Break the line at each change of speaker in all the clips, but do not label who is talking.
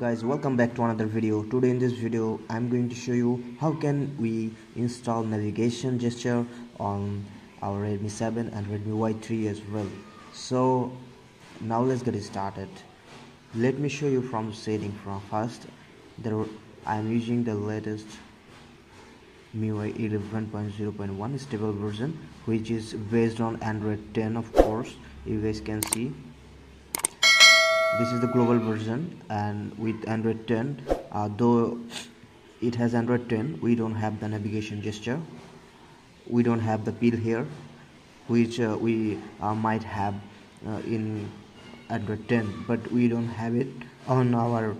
guys welcome back to another video. Today in this video i'm going to show you how can we install navigation gesture on our redmi 7 and redmi y3 as well. So now let's get started. Let me show you from setting from first. There i'm using the latest MIUI 11.0.1 stable version which is based on android 10 of course you guys can see this is the global version and with android 10 uh, though it has android 10 we don't have the navigation gesture. We don't have the pill here which uh, we uh, might have uh, in android 10 but we don't have it on our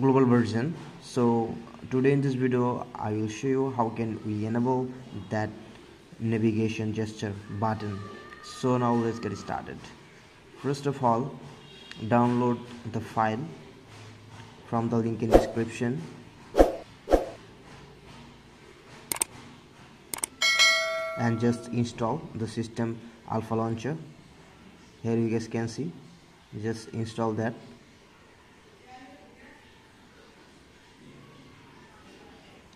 global version. So today in this video i will show you how can we enable that navigation gesture button. So now let's get started. First of all download the file from the link in description. And just install the system alpha launcher. Here you guys can see. Just install that.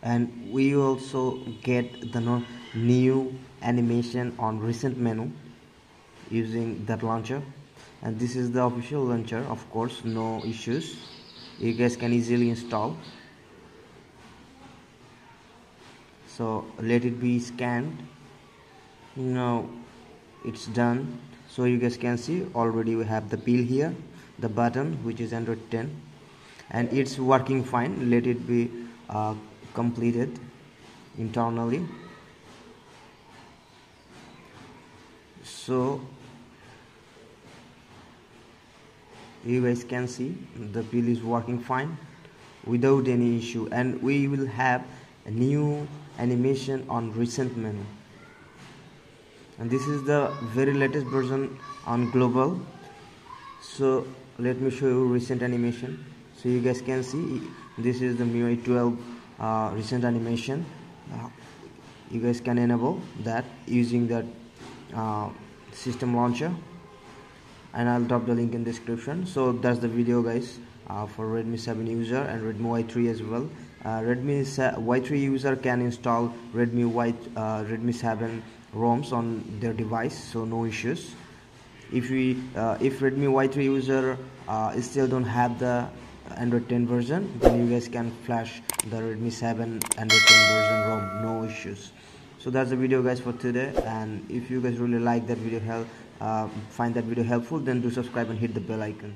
And we also get the new animation on recent menu using that launcher and this is the official launcher of course no issues. You guys can easily install. So let it be scanned. Now it's done. So you guys can see already we have the pill here the button which is android 10 and it's working fine. Let it be uh, completed internally. So you guys can see the pill is working fine without any issue and we will have a new animation on recent menu. And this is the very latest version on global. So let me show you recent animation. So you guys can see this is the MIUI 12 uh, recent animation. Uh, you guys can enable that using that uh, system launcher and I'll drop the link in the description. So that's the video guys uh, for Redmi 7 user and Redmi Y3 as well. Uh, Redmi Y3 user can install Redmi Y uh, Redmi 7 ROMs on their device so no issues. If we uh, if Redmi Y3 user uh, still don't have the Android 10 version then you guys can flash the Redmi 7 Android 10 version ROM no issues so that's the video guys for today. And if you guys really like that video help uh, find that video helpful then do subscribe and hit the bell icon